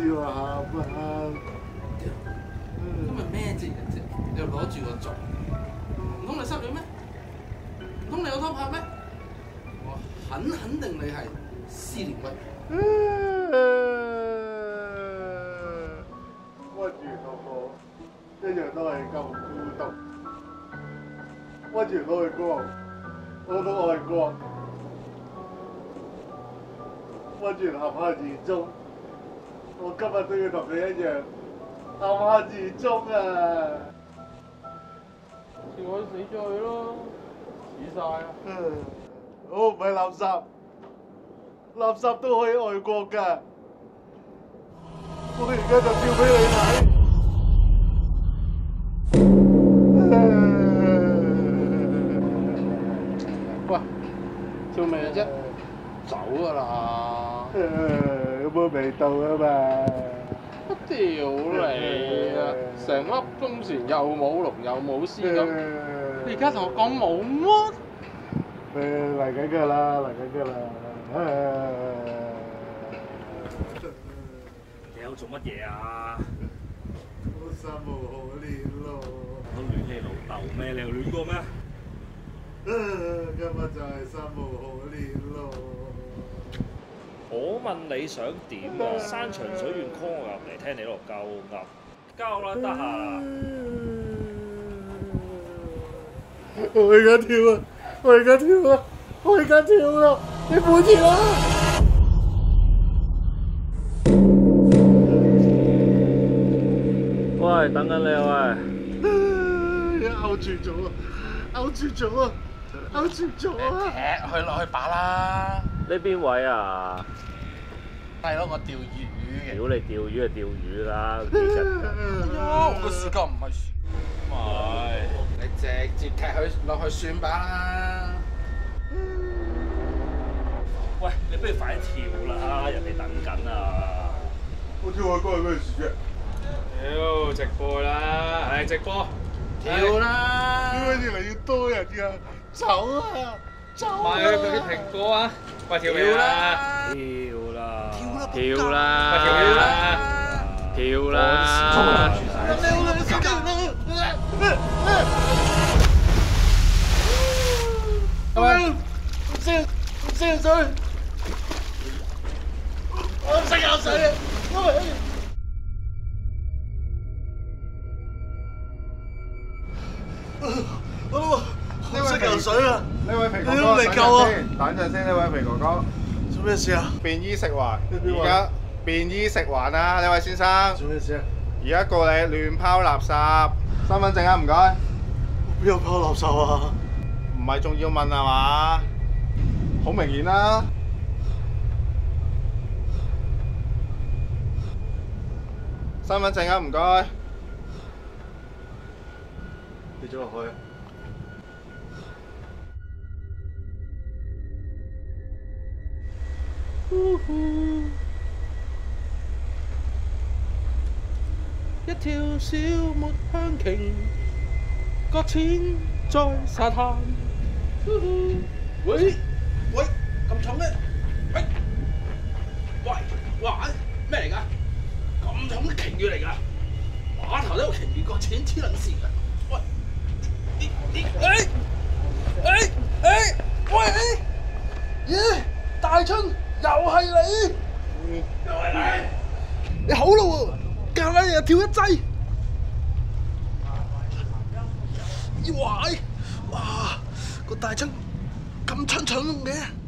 啊！今日咩節日啫？你又攞住個粽，唔通你失戀咩？唔通你有拖拍咩？我很肯定你係思念屈。屈原同我一樣都係咁孤獨。屈原愛國，我都愛國。屈原合下而終，我今日都要同你一樣暗下而終啊！叫我死咗佢咯，死晒啊！我唔係垃圾，垃圾都可以愛國㗎。我而家就跳俾你走噶啦！有冇味道啊嘛？屌你啊！成粒中船又冇龍又冇絲咁，你而家同我講冇乜？誒嚟緊㗎啦，嚟緊㗎啦！你有做乜嘢啊？我心無可憐咯！我亂氣老豆咩？你又亂過咩？今日就係心無可憐咯！我問你想點啊？山長水遠 call 我入嚟聽你喺度鳩噏，鳩啦，得閒啦。我而家跳啊！我而家跳啊！我而家跳啦！你扶住啦！喂，等緊你啊喂！勾住咗啊！勾住咗啊！勾住咗啊！踢佢落去把啦！呢邊位啊？係咯，我釣魚嘅。屌你釣魚就釣魚啦，幾斤㗎？呀，我個視覺唔係船。咪你直接踢佢落去算吧啦！喂，你不如快啲跳啦，人哋等緊啊！我跳海關係咩事啫？屌，直播啦，係直播，跳啦！點解越嚟越多人㗎？走啊！走啊！買佢啲蘋果啊，喂跳未啊？跳啦！跳啦！跳跳啦！啦！跳啦！游水啊！呢位肥哥哥，未夠啊等陣先，呢位肥哥哥，做咩事啊？便衣食環，而家便衣食環啊，呢位先生，做咩事啊？而家告你亂拋垃圾，身份證啊，唔該，邊有拋垃圾啊？唔係仲要問係嘛？好明顯啦，身份證啊，唔該，跌咗落去。一条小抹香鲸搁浅在沙滩喂喂咁重咩喂喂哇咩嚟噶咁重的鲸鱼嚟噶码头都有鲸鱼搁浅天冷噶喂你你诶诶诶喂诶耶大春又係你，又係你，你好咯喎！隔籬又跳一劑，哇，哇個大春咁蠢蠢嘅〜